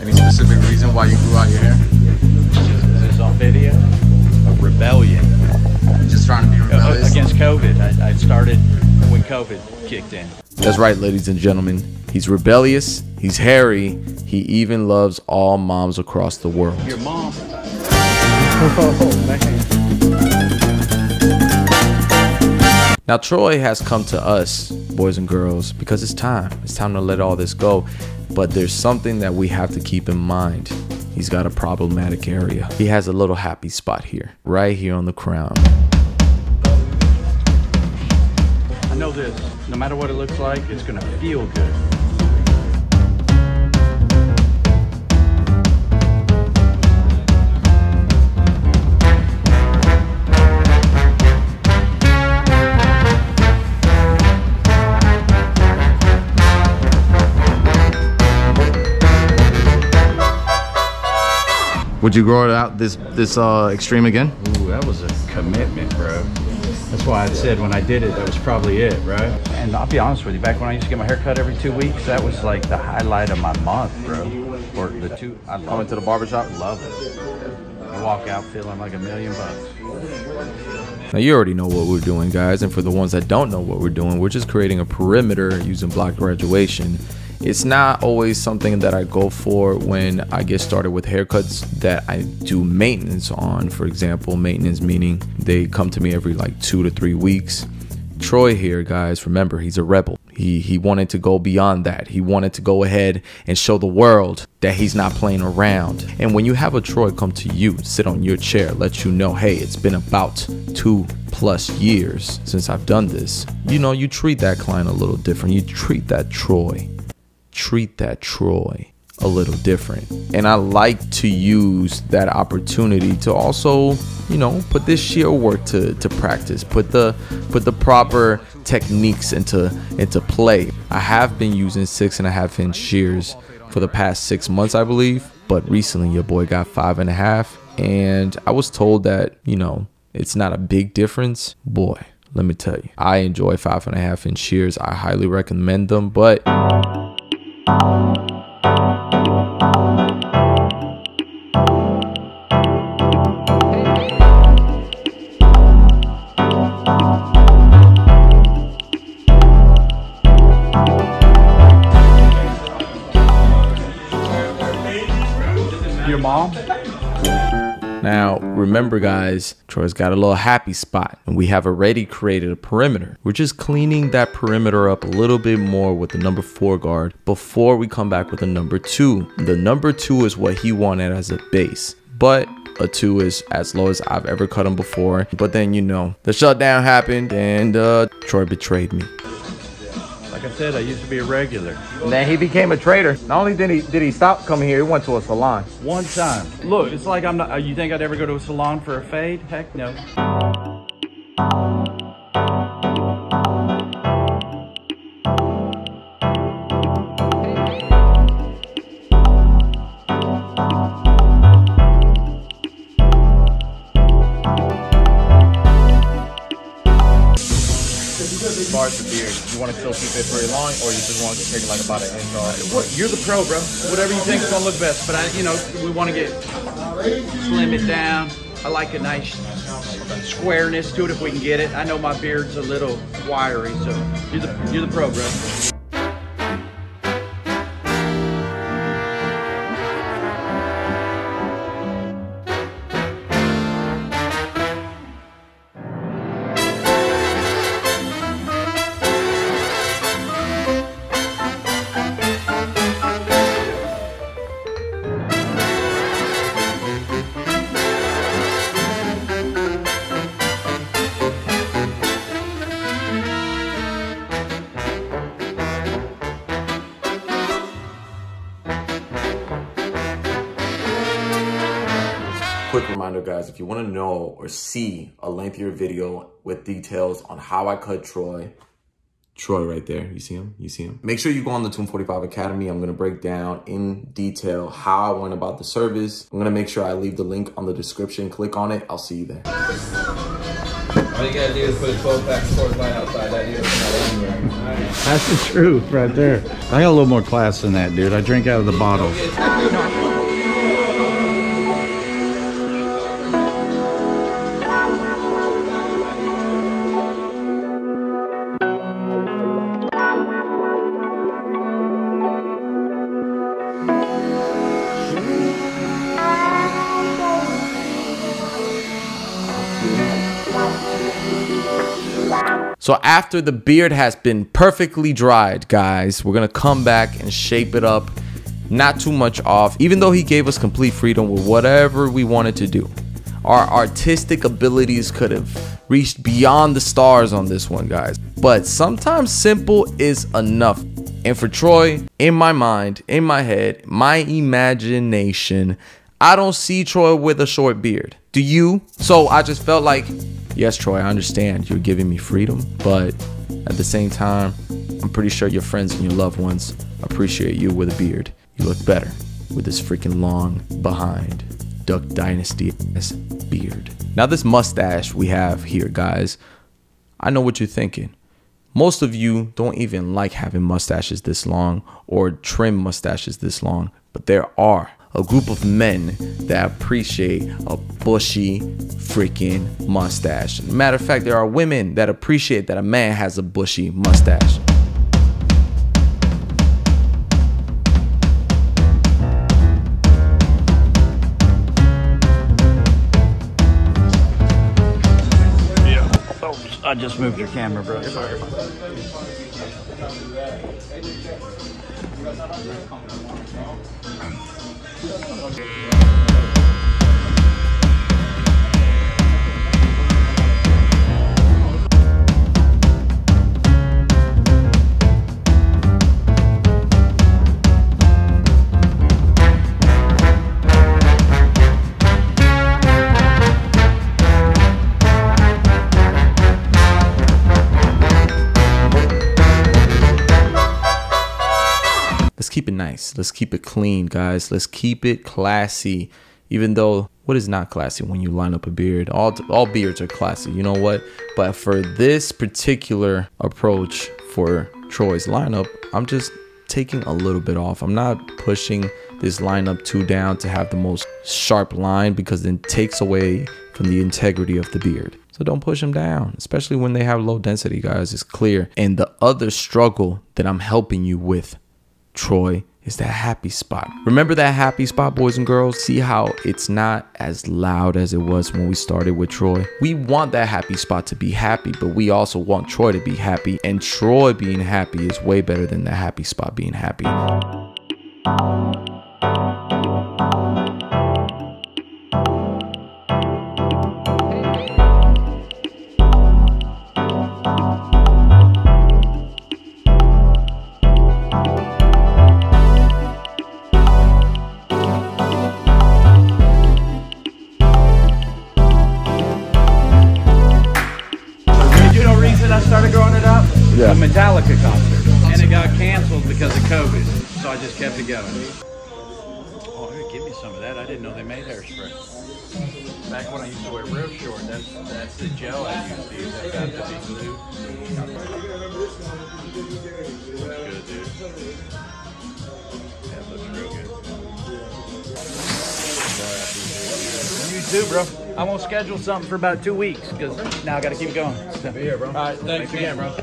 Any specific reason why you grew out your hair? This is on video. A rebellion Just trying to be uh, rebellious. against COVID. I, I started when COVID kicked in. That's right, ladies and gentlemen. He's rebellious, he's hairy, he even loves all moms across the world. Your mom. Now, Troy has come to us, boys and girls, because it's time. It's time to let all this go. But there's something that we have to keep in mind. He's got a problematic area. He has a little happy spot here, right here on the crown. I know this. No matter what it looks like, it's gonna feel good. Would you grow it out this this uh, extreme again? Ooh, that was a commitment, bro. That's why I said when I did it, that was probably it, right? And I'll be honest with you, back when I used to get my hair cut every two weeks, that was like the highlight of my month, bro. Or the two, I love Coming to the barbershop? Love it. I walk out feeling like a million bucks. Now, you already know what we're doing, guys. And for the ones that don't know what we're doing, we're just creating a perimeter using block graduation. It's not always something that I go for when I get started with haircuts that I do maintenance on. For example, maintenance meaning they come to me every like two to three weeks. Troy here, guys, remember he's a rebel. He he wanted to go beyond that. He wanted to go ahead and show the world that he's not playing around. And when you have a Troy come to you, sit on your chair, let you know, hey, it's been about two plus years since I've done this. You know, you treat that client a little different. You treat that Troy, treat that Troy a little different. And I like to use that opportunity to also, you know, put this shear work to, to practice, put the put the proper techniques into into play. I have been using six and a half inch shears for the past six months, I believe. But recently your boy got five and a half. And I was told that, you know, it's not a big difference. Boy, let me tell you, I enjoy five and a half inch shears. I highly recommend them, but Your mom? Now, remember, guys, Troy's got a little happy spot, and we have already created a perimeter. We're just cleaning that perimeter up a little bit more with the number four guard before we come back with a number two. The number two is what he wanted as a base, but a two is as low as I've ever cut him before. But then, you know, the shutdown happened, and uh, Troy betrayed me. Said, I used to be a regular. And then he became a traitor. Not only did he did he stop coming here, he went to a salon. One time. Look, it's like I'm not. You think I'd ever go to a salon for a fade? Heck no. As far as the beard, you want to still keep it very long, or you just want to take like about an inch off? What, you're the pro, bro. Whatever you think is gonna look best. But I, you know, we want to get slim it down. I like a nice squareness to it if we can get it. I know my beard's a little wiry, so you're the you're the pro, bro. Quick reminder, guys, if you want to know or see a lengthier video with details on how I cut Troy, Troy right there, you see him? You see him? Make sure you go on the Tomb45 Academy. I'm going to break down in detail how I went about the service. I'm going to make sure I leave the link on the description. Click on it. I'll see you there. All you gotta do is put a 12 pack of Coors Light outside that deal come out anywhere. That's the truth right there. I got a little more class than that, dude. I drink out of the bottle. So after the beard has been perfectly dried, guys, we're gonna come back and shape it up. Not too much off, even though he gave us complete freedom with whatever we wanted to do. Our artistic abilities could have reached beyond the stars on this one, guys. But sometimes simple is enough. And for Troy, in my mind, in my head, my imagination, I don't see Troy with a short beard. Do you? So I just felt like, yes, Troy, I understand you're giving me freedom, but at the same time, I'm pretty sure your friends and your loved ones appreciate you with a beard. You look better with this freaking long behind Duck Dynasty beard. Now, this mustache we have here, guys, I know what you're thinking. Most of you don't even like having mustaches this long or trim mustaches this long, but there are a group of men that appreciate a bushy freaking mustache. Matter of fact, there are women that appreciate that a man has a bushy mustache. Oops, I just moved your camera, bro. Keep it Let's keep it clean, guys. Let's keep it classy. Even though what is not classy when you line up a beard? All all beards are classy. You know what? But for this particular approach for Troy's lineup, I'm just taking a little bit off. I'm not pushing this lineup too down to have the most sharp line because then takes away from the integrity of the beard. So don't push them down, especially when they have low density, guys. It's clear. And the other struggle that I'm helping you with Troy is that happy spot. Remember that happy spot, boys and girls? See how it's not as loud as it was when we started with Troy? We want that happy spot to be happy, but we also want Troy to be happy. And Troy being happy is way better than the happy spot being happy. Yeah. The Metallica concert. And it got canceled because of COVID. So I just kept it going. Oh, here, give me some of that. I didn't know they made hairspray. Back when I used to wear real short, that's that's the gel I used to use. That got to be glue. Looks good, dude. That looks real good. You too, bro. I'm gonna schedule something for about two weeks because now I got to keep going. So. Here, bro. All right, thanks again, bro.